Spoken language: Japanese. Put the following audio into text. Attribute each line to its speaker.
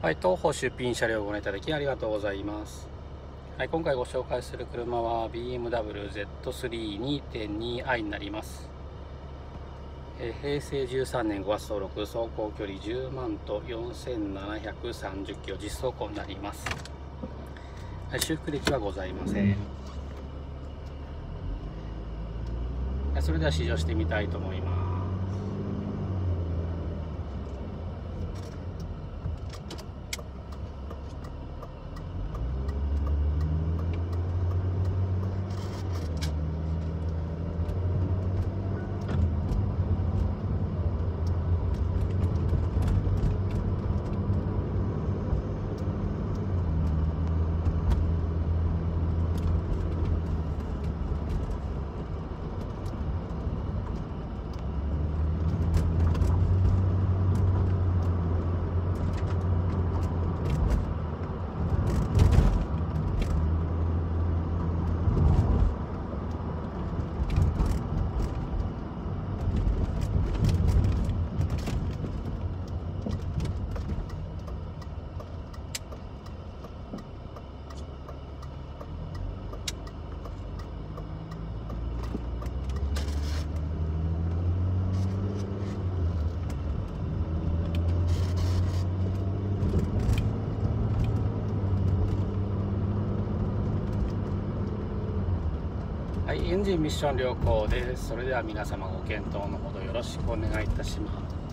Speaker 1: はい、東方出品車両をご覧いただきありがとうございます。はい、今回ご紹介する車は BMW Z3-2.2i になります。え平成13年5月登録、走行距離10万と4730キロ、実走行になります。はい、修復歴はございません。はいそれでは試乗してみたいと思います。はい、エンジンミッション良好です。それでは皆様ご検討のほどよろしくお願いいたします。